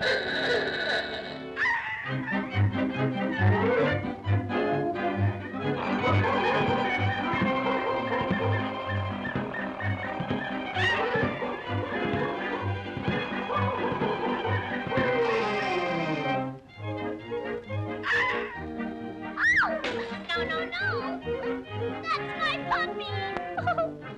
no, no, no. That's my puppy.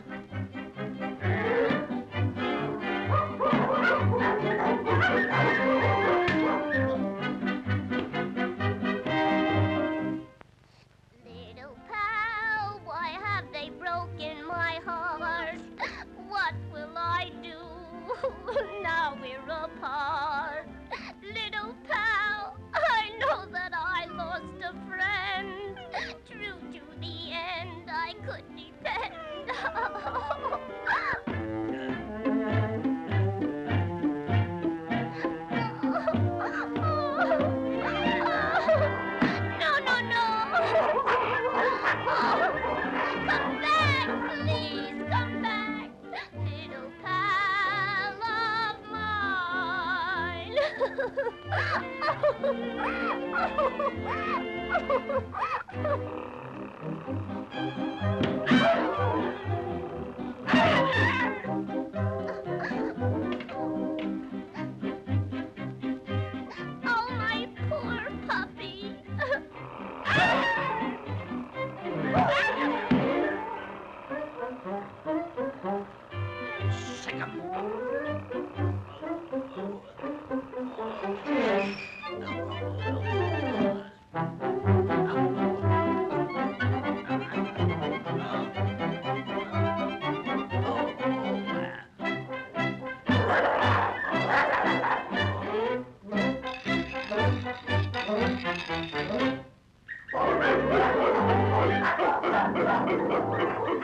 Little pal, why have they broken my heart? What will I do now we're apart? Little pal, I know that I lost a friend. True to the end, I could depend. No, no, no! Come back, please, come back, little pal of mine. Oh, my poor puppy. Sick 'em.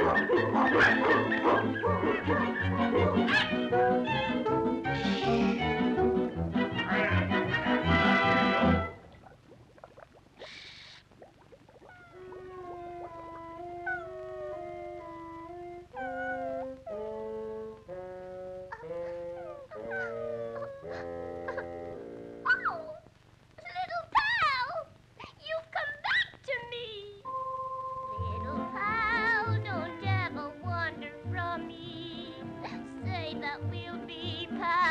Oh, my God. That we'll be pals.